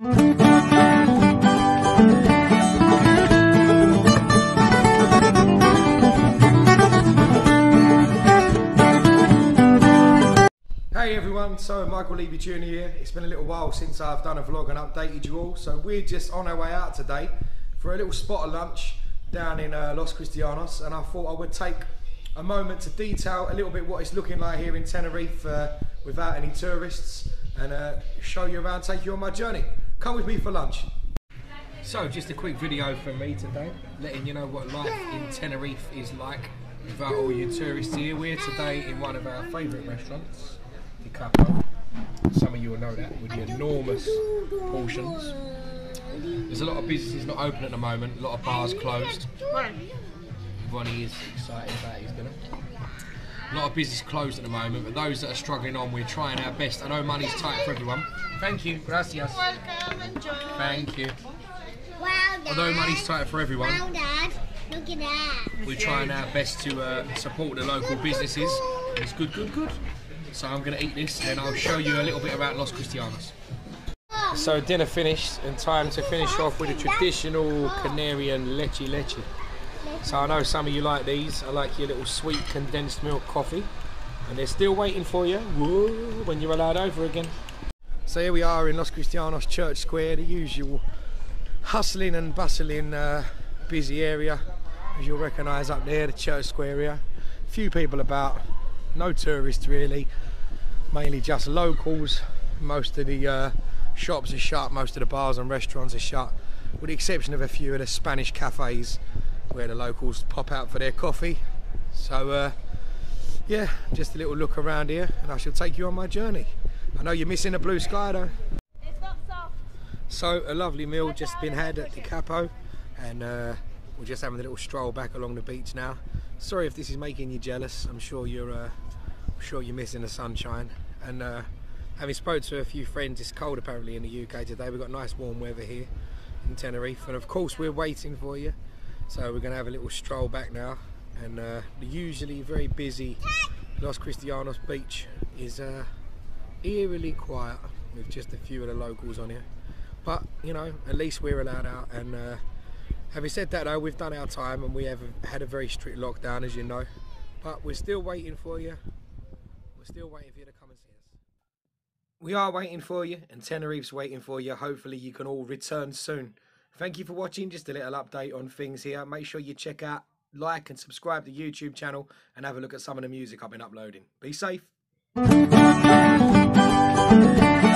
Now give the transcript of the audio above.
Hey everyone, so Michael Leavy Jr. here. It's been a little while since I've done a vlog and updated you all. So we're just on our way out today for a little spot of lunch down in uh, Los Cristianos and I thought I would take a moment to detail a little bit what it's looking like here in Tenerife uh, without any tourists and uh, show you around, take you on my journey. Come with me for lunch. So just a quick video from me today, letting you know what life in Tenerife is like without all you tourists here. We're today in one of our favourite restaurants, the Capo. Some of you will know that with the enormous portions. There's a lot of businesses not open at the moment, a lot of bars closed. Ronnie is excited about his dinner. A lot of business closed at the moment, but those that are struggling on, we're trying our best. I know money's tight for everyone. Thank you, gracias. Welcome, enjoy. Thank you. Wow, Dad. Although money's tight for everyone, Wow, Dad. Look at that. we're trying our best to uh, support the local businesses. It's good, good, good. So I'm going to eat this and I'll show you a little bit about Los Cristianos. So dinner finished and time to finish off with a traditional Canarian leche leche. So I know some of you like these. I like your little sweet condensed milk coffee. And they're still waiting for you Whoa, when you're allowed over again. So here we are in Los Cristianos Church Square, the usual hustling and bustling uh, busy area. As you'll recognise up there, the church square area. Few people about, no tourists really, mainly just locals. Most of the uh, shops are shut, most of the bars and restaurants are shut, with the exception of a few of the Spanish cafes where the locals pop out for their coffee. So uh, yeah, just a little look around here and I shall take you on my journey. I know you're missing a blue sky though. It's not soft. So a lovely meal just been had at the Capo and uh, we're just having a little stroll back along the beach now. Sorry if this is making you jealous. I'm sure you're uh, I'm sure you're missing the sunshine and uh, having spoke to a few friends it's cold apparently in the UK today. We've got nice warm weather here in Tenerife and of course we're waiting for you. So we're going to have a little stroll back now and uh, the usually very busy Los Cristianos beach is uh, eerily quiet with just a few of the locals on here but you know at least we're allowed out and uh, having said that though we've done our time and we have had a very strict lockdown as you know. But we're still waiting for you. We're still waiting for you to come and see us. We are waiting for you and Tenerife's waiting for you. Hopefully you can all return soon. Thank you for watching. Just a little update on things here. Make sure you check out like and subscribe to the YouTube channel and have a look at some of the music I've been uploading. Be safe Thank you.